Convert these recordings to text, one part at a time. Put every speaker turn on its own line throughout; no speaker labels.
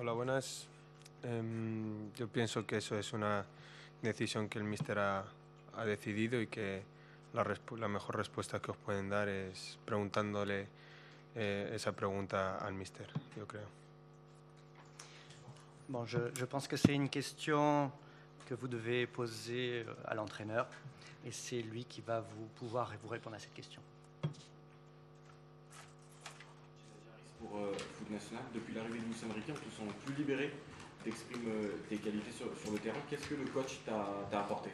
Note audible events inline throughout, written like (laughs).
Hola, buenas. Em, yo pienso que eso es una decisión que el míster ha, ha decidido y que la, la mejor respuesta que os pueden dar es preguntándole eh, esa pregunta al míster, yo creo.
Bon, je, je pense que c'est une question que vous devez poser euh, à l'entraîneur et c'est lui qui va vous pouvoir vous répondre à cette question.
Pour euh, depuis l'arrivée de Luis Enrique, on te sent plus libéré, euh, tes qualités sur, terrain. Qu'est-ce coach t'a apporté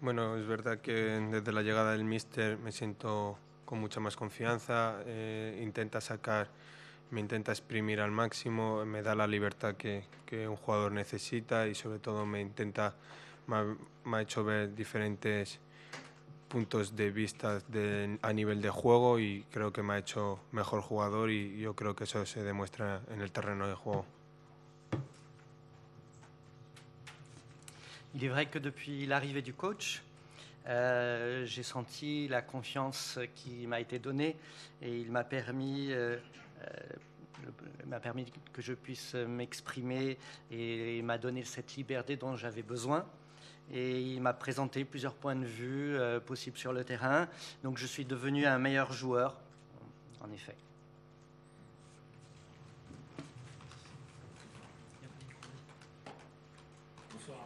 Bueno, es verdad que desde la llegada del míster me siento con mucha más confianza, eh, intenta sacar, me intenta exprimir al máximo, me da la libertad que, un jugador necesita y sobre todo me intenta, me ha hecho ver diferentes puntos de vista de- a nivel de juego y creo que me ha hecho mejor jugador y yo creo que eso se demuestra en el terreno de juego.
Il est vrai que depuis l'arrivée du coach, euh, j'ai senti la confiance qui m'a été donnée et il m'a permis, euh, euh, permis que je puisse m'exprimer et il m'a donné cette liberté dont j'avais besoin. Et il m'a présenté plusieurs points de vue euh, possibles sur le terrain. Donc je suis devenu un meilleur joueur, en effet.
Bonsoir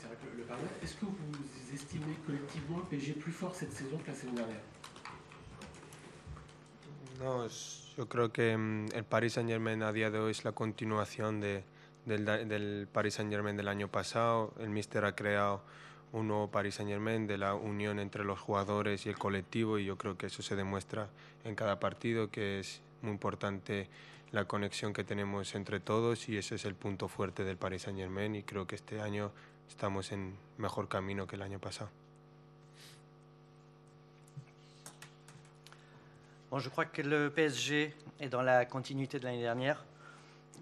Serrac, le. Est-ce que vous estimez collectivement le PSG plus fort cette saison que la saison dernière?
No, yo creo que mm, el Paris Saint Germain a día de hoy es la continuación de, del, del Paris Saint Germain del año pasado. El Mister ha creado un nuevo Paris Saint Germain de la unión entre los jugadores y el colectivo y yo creo que eso se demuestra en cada partido, que es muy importante la conexión que tenemos entre todos y ese es el punto fuerte del Paris Saint Germain y creo que este año estamos en mejor camino que el año pasado.
Bon, je crois que le PSG est dans la continuité de l'année dernière.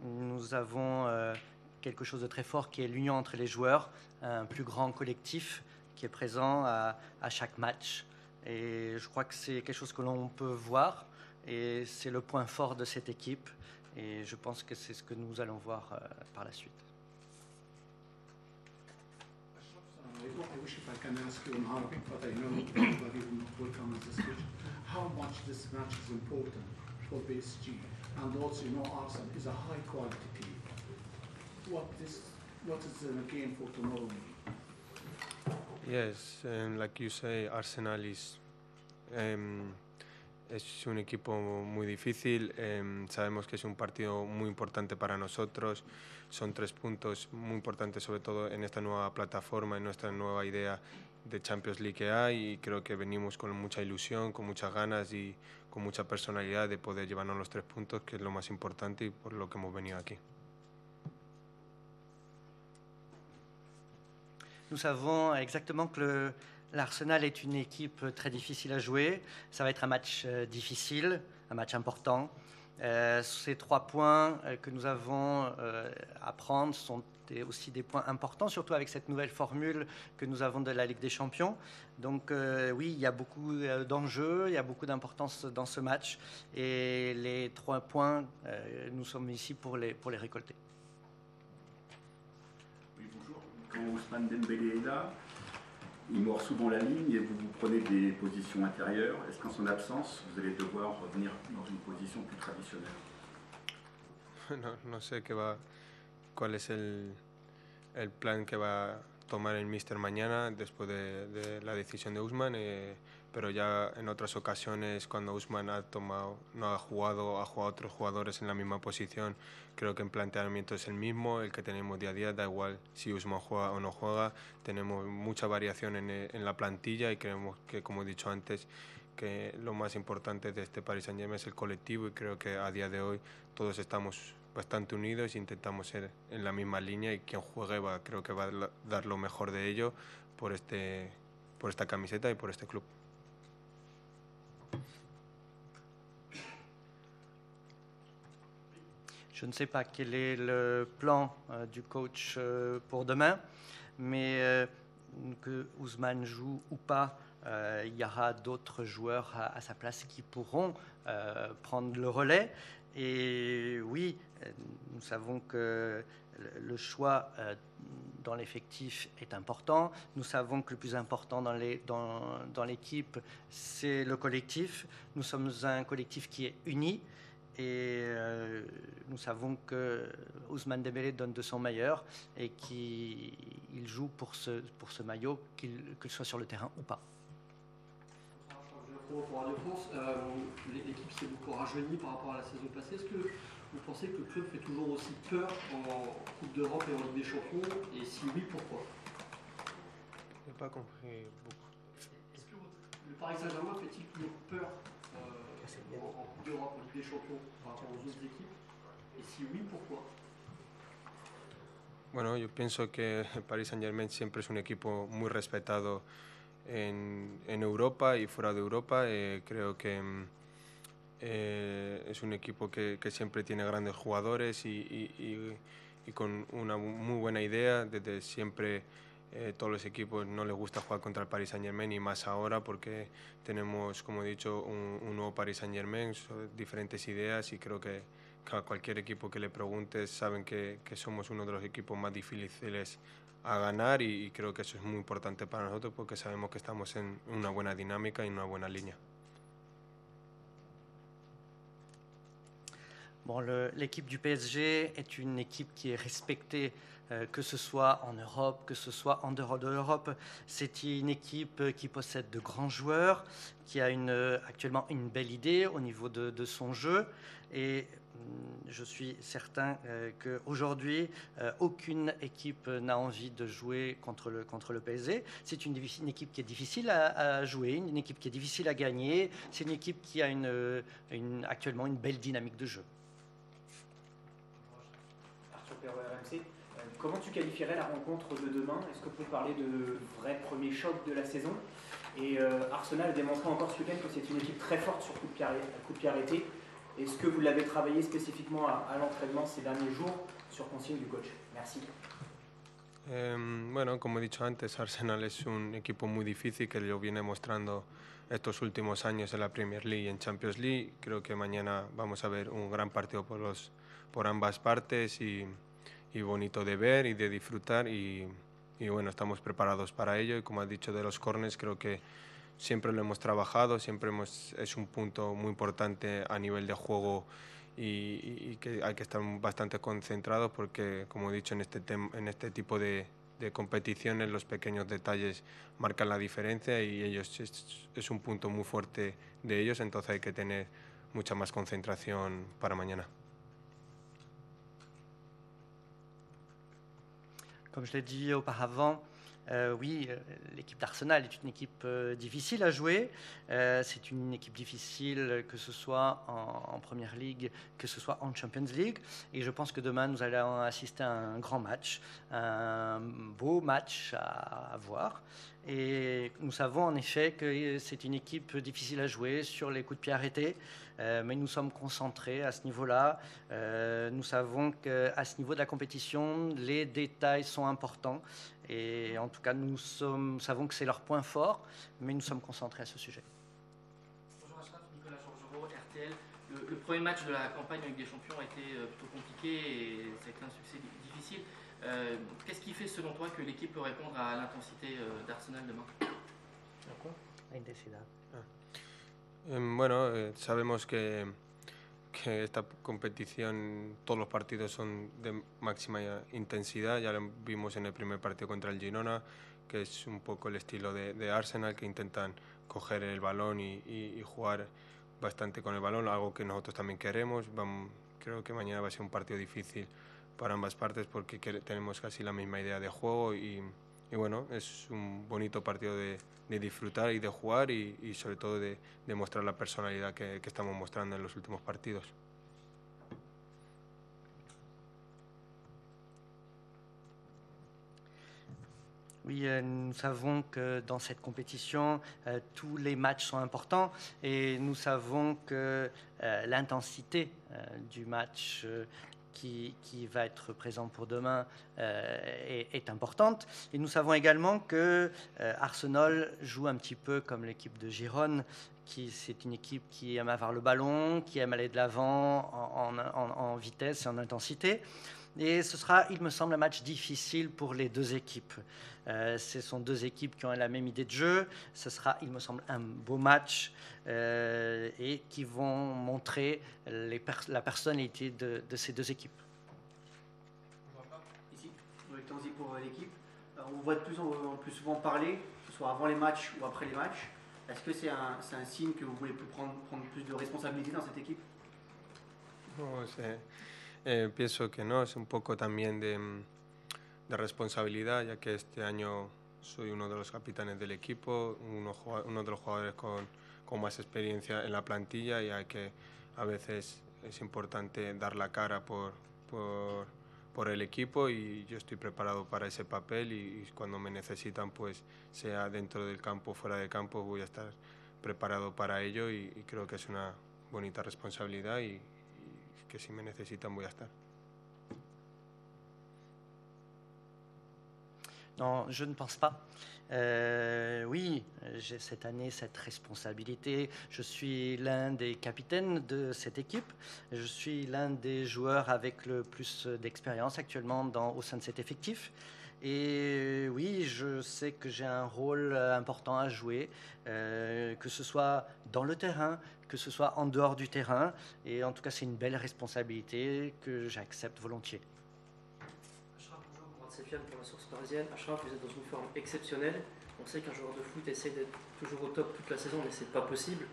Nous avons euh, quelque chose de très fort qui est l'union entre les joueurs, un plus grand collectif qui est présent à, chaque match. Et je crois que c'est quelque chose que l'on peut voir et c'est le point fort de cette équipe. Et je pense que c'est ce que nous allons voir euh, par la suite.
How much this match is important for PSG, and also know Arsenal is a high quality team. What this, what is the game for tomorrow?
Yes, like you say, Arsenal is, em, es un equipo muy difícil. em, sabemos que es un partido muy importante para nosotros. Son tres puntos muy importantes, sobre todo en esta nueva plataforma, en nuestra nueva idea de Champions League que hay. Y creo que venimos con mucha ilusión, con muchas ganas y con mucha personalidad de poder llevarnos los tres puntos, que es lo más importante y por lo que hemos venido aquí.
Nous savons exactement que l'Arsenal est une équipe très difficile à jouer. Ça va être un match euh, difficile, un match important. Euh, ces trois points euh, que nous avons euh, à prendre sont aussi des points importants, surtout avec cette nouvelle formule que nous avons de la Ligue des Champions. Donc oui, il y a beaucoup d'enjeux, il y a beaucoup d'importance dans ce match. Et les trois points, nous sommes ici pour les, pour les récolter.
Oui, bonjour. Il mord souvent la ligne et vous, vous prenez des positions intérieures. Est-ce qu'en son absence, vous allez devoir revenir dans une position plus traditionnelle? (laughs)
No, no sé qué va, cuál es el, el plan que va tomar el míster mañana después de, de la decisión de Usman, eh, pero ya en otras ocasiones cuando Usman ha tomado, no ha jugado, ha jugado otros jugadores en la misma posición, creo que el planteamiento es el mismo, el que tenemos día a día, da igual si Usman juega o no juega, tenemos mucha variación en, eh, en la plantilla y creemos que, como he dicho antes, que lo más importante de este Paris Saint-Germain es el colectivo y creo que a día de hoy todos estamos bastante unidos intentamos ser en la misma línea y quien juegue va, creo que va a dar lo mejor de ello por, este, por esta camiseta y por este club.
Je ne sais pas quel est le plan euh, du coach euh, pour demain, mais euh, que Ousmane joue ou pas, euh, il y aura d'autres joueurs à, à sa place qui pourront euh, prendre le relais. Et oui, nous savons que le choix dans l'effectif est important. Nous savons que le plus important dans l'équipe, c'est le collectif. Nous sommes un collectif qui est uni. Et euh, nous savons que Ousmane Dembélé donne de son meilleur et qu'il joue pour ce, pour ce maillot, qu'il soit sur le terrain ou pas.
Pour Radio France, euh, l'équipe s'est beaucoup rajeunie par rapport à la saison passée. Est-ce que vous pensez que le club fait toujours aussi peur en Coupe d'Europe et en Ligue des Champions? Et si oui, pourquoi?
Je n'ai pas compris beaucoup.
Est-ce que le Paris Saint-Germain fait-il toujours peur euh, en, en, Coupe d'Europe, en Ligue des Champions par rapport aux autres équipes? Et si oui, pourquoi?
Bueno, yo pienso que Paris Saint-Germain siempre es un equipo muy respetado en, en Europa y fuera de Europa. Eh, creo que mm, Eh, es un equipo que, siempre tiene grandes jugadores y, con una muy buena idea. Desde siempre eh, todos los equipos no les gusta jugar contra el Paris Saint Germain y más ahora porque tenemos, como he dicho, un, nuevo Paris Saint Germain, diferentes ideas y creo que, a cualquier equipo que le preguntes saben que, somos uno de los equipos más difíciles a ganar y creo que eso es muy importante para nosotros porque sabemos que estamos en una buena dinámica y una buena línea.
l'équipe du PSG est une équipe qui est respectée, euh, que ce soit en Europe, que ce soit en dehors de l'Europe. C'est une équipe qui possède de grands joueurs, qui a une, actuellement une belle idée au niveau de, son jeu. Et je suis certain euh, qu'aujourd'hui, euh, aucune équipe n'a envie de jouer contre le, contre le PSG. C'est une, équipe qui est difficile à, jouer, une, équipe qui est difficile à gagner. C'est une équipe qui a une, actuellement une belle dynamique de jeu.
Euh, comment tu qualifierais la rencontre de demain? Est-ce que peut parler de vrai premier choc de la saison? Et euh, Arsenal démontré encore ce week-end que c'est une équipe très forte sur coup de pied, arrêté. Est-ce que vous l'avez travaillé spécifiquement à, l'entraînement ces derniers jours sur consigne du coach Merci.
Eh, bueno, como he dicho antes, Arsenal es un equipo muy difícil que lo viene mostrando estos últimos años en la Premier League y en Champions League. Creo que mañana vamos a ver un gran partido por, los, por ambas partes y, y bonito de ver y de disfrutar y, y, bueno, estamos preparados para ello y como has dicho de los corners creo que siempre lo hemos trabajado, siempre hemos, es un punto muy importante a nivel de juego y, que hay que estar bastante concentrados porque como he dicho en este, este tipo de, competiciones los pequeños detalles marcan la diferencia y ellos es, es un punto muy fuerte de ellos, entonces hay que tener mucha más concentración para mañana.
Comme je l'ai dit auparavant, euh, oui, euh, l'équipe d'Arsenal est une équipe euh, difficile à jouer. c'est une équipe difficile que ce soit en, Première Ligue, que ce soit en Champions League. Et je pense que demain, nous allons assister à un grand match, un beau match à, à voir. Et nous savons en effet que c'est une équipe difficile à jouer sur les coups de pied arrêtés. Mais nous sommes concentrés à ce niveau-là. Nous savons qu'à ce niveau de la compétition, les détails sont importants. Et en tout cas, nous, sommes, savons que c'est leur point fort, mais nous sommes concentrés à ce sujet.
Bonjour Nicolas RTL. Le, premier match de la campagne avec des champions a été euh, plutôt compliqué et ça a été un succès difficile. Qu'est-ce qui fait selon toi que l'équipe peut répondre à l'intensité d'Arsenal demain?
Em, bueno, eh, sabemos que, esta competición, todos los partidos son de máxima intensidad, ya lo vimos en el primer partido contra el Girona, que es un poco el estilo de, Arsenal, que intentan coger el balón y, jugar bastante con el balón, algo que nosotros también queremos. creo que mañana va a ser un partido difícil para ambas partes porque tenemos casi la misma idea de juego y, y bueno, es un bonito partido de, de disfrutar y de jugar y, y sobre todo de, de, mostrar la personalidad que, que estamos mostrando en los últimos partidos.
Oui, euh, nous savons que dans cette compétition, euh, tous les matchs sont importants et nous savons que euh, l'intensité du match qui, va être présent pour demain est, est, importante. Et nous savons également que Arsenal joue un petit peu comme l'équipe de Gironne, qui c'est une équipe qui aime avoir le ballon, qui aime aller de l'avant en, en, vitesse et en intensité. Et ce sera, il me semble, un match difficile pour les deux équipes. Euh, ce sont deux équipes qui ont la même idée de jeu. Ce sera, il me semble, un beau match euh, et qui vont montrer les pers la personnalité de, de, ces deux équipes.
Ici, Tanzi pour l'équipe. On voit de plus en plus souvent parler, que ce soit avant les matchs ou après les matchs. Est-ce que c'est un, un, signe que vous voulez plus prendre, prendre, plus de responsabilité dans cette équipe?
Sé. Eh, pienso que no, es un poco también de, de, responsabilidad, ya que este año soy uno de los capitanes del equipo, uno, de los jugadores con, más experiencia en la plantilla y hay que a veces es importante dar la cara por, por, el equipo y yo estoy preparado para ese papel y, y cuando me necesitan, pues sea dentro del campo o fuera del campo, voy a estar preparado para ello y, y creo que es una bonita responsabilidad y, que si me necesitan voy a.
Non, je ne pense pas. Euh, oui, j'ai cette année cette responsabilité. Je suis l'un des capitaines de cette équipe. Je suis l'un des joueurs avec le plus d'expérience actuellement au sein de cet effectif. Et oui, je sais que j'ai un rôle important à jouer, euh, que ce soit dans le terrain, que ce soit en dehors du terrain. Et en tout cas, c'est une belle responsabilité que j'accepte volontiers.
Achraf, bonjour, Mourad Sefiane pour la source parisienne. Achraf, vous êtes dans une forme exceptionnelle. On sait qu'un joueur de foot essaie d'être toujours au top toute la saison, mais c'est pas possible.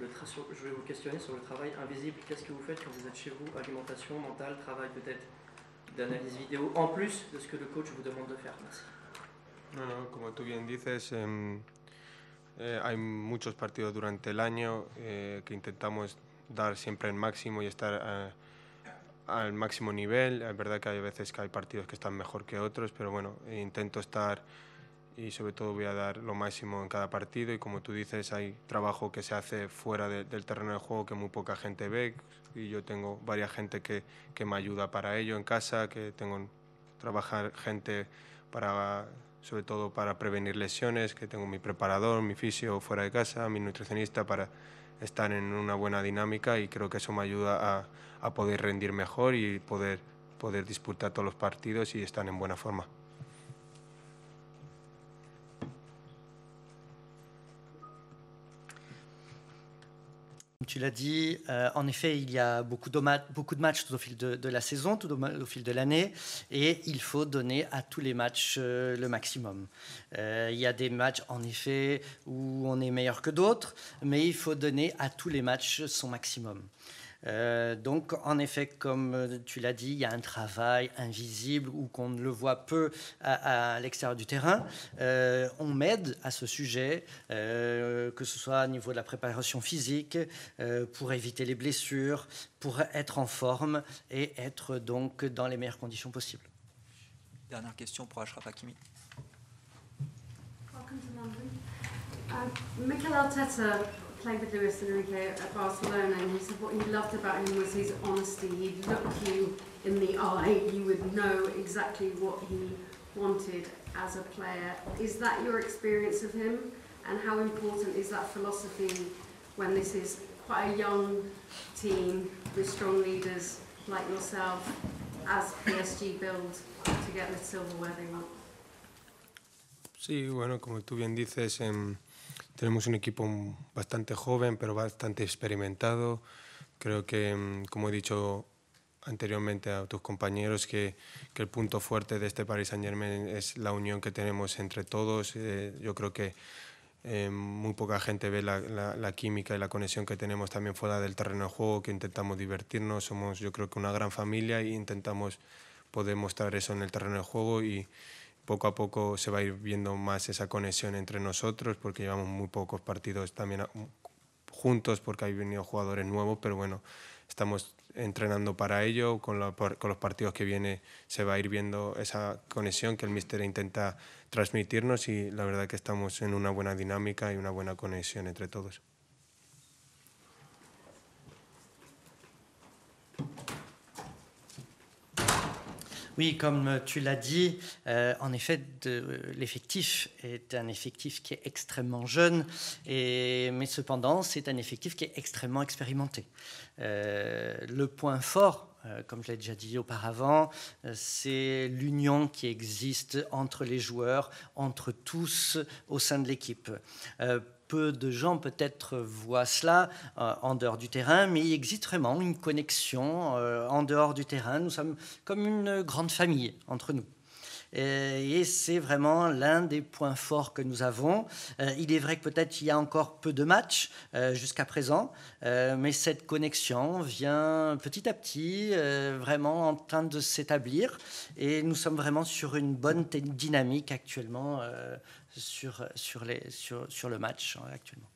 Le je vais vous questionner sur le travail invisible. Qu'est-ce que vous faites quand vous êtes chez vous? Alimentation, mental, travail peut-être? D'analyse vidéo, en plus de ce que le coach vous demande de faire. Merci.
No, no, como tú bien dices, eh, eh, hay muchos partidos durante el año eh, que intentamos dar siempre el máximo y estar eh, al máximo nivel. Es verdad que hay veces que hay partidos que están mejor que otros, pero bueno, intento estar y sobre todo voy a dar lo máximo en cada partido y como tú dices hay trabajo que se hace fuera de, del terreno de juego que muy poca gente ve y yo tengo varias gente que, que me ayuda para ello en casa, que tengo trabajar gente para sobre todo para prevenir lesiones, que tengo mi preparador, mi fisio fuera de casa, mi nutricionista para estar en una buena dinámica y creo que eso me ayuda a, a poder rendir mejor y poder, poder disputar todos los partidos y estar en buena forma.
Tu l'as dit, euh, en effet, il y a beaucoup de, matchs tout au fil de, la saison, tout au, au fil de l'année, et il faut donner à tous les matchs euh, le maximum. Euh, il y a des matchs, en effet, où on est meilleur que d'autres, mais il faut donner à tous les matchs son maximum. Euh, donc, en effet, comme euh, tu l'as dit, il y a un travail invisible ou qu'on ne le voit peu à, à l'extérieur du terrain. Euh, on m'aide à ce sujet, euh, que ce soit au niveau de la préparation physique, euh, pour éviter les blessures, pour être en forme et être donc dans les meilleures conditions possibles.
Dernière question pour Ashraf Hakimi.
Welcome to London. Um, Mikel Arteta played with Luis Enrique at Barcelona, and he said what he loved about him was his honesty. He'd look you in the eye, you would know exactly what he wanted as a player. Is that your experience of him? And how important is that philosophy when this is quite a young team with strong leaders like yourself as PSG build to get the silverware they want?
Sí, bueno, como tú bien dices, eh, Tenemos un equipo bastante joven, pero bastante experimentado. Creo que, mm, como he dicho anteriormente a tus compañeros, que, el punto fuerte de este Paris Saint Germain es la unión que tenemos entre todos. Eh, yo creo que eh, muy poca gente ve la, química y la conexión que tenemos también fuera del terreno de juego, que intentamos divertirnos. Somos, yo creo que una gran familia e intentamos poder mostrar eso en el terreno de juego y, poco a poco se va a ir viendo más esa conexión entre nosotros porque llevamos muy pocos partidos también juntos porque hay venido jugadores nuevos, pero bueno, estamos entrenando para ello, con, los partidos que viene se va a ir viendo esa conexión que el míster intenta transmitirnos y la verdad que estamos en una buena dinámica y una buena conexión entre todos.
Oui, comme tu l'as dit, euh, en effet, l'effectif est un effectif qui est extrêmement jeune, mais cependant, c'est un effectif qui est extrêmement expérimenté. Euh, le point fort, euh, comme je l'ai déjà dit auparavant, c'est l'union qui existe entre les joueurs, entre tous au sein de l'équipe peu de gens peut-être voient cela euh, en dehors du terrain, mais il existe vraiment une connexion euh, en dehors du terrain. Nous sommes comme une grande famille entre nous. Et, c'est vraiment l'un des points forts que nous avons. Euh, il est vrai que peut-être il y a encore peu de matchs jusqu'à présent, mais cette connexion vient petit à petit, vraiment en train de s'établir. Et nous sommes vraiment sur une bonne dynamique actuellement sur, sur, les, sur, sur le match hein, actuellement.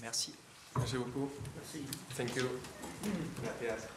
Merci.
Merci beaucoup.
Merci.
Thank you. Gracias.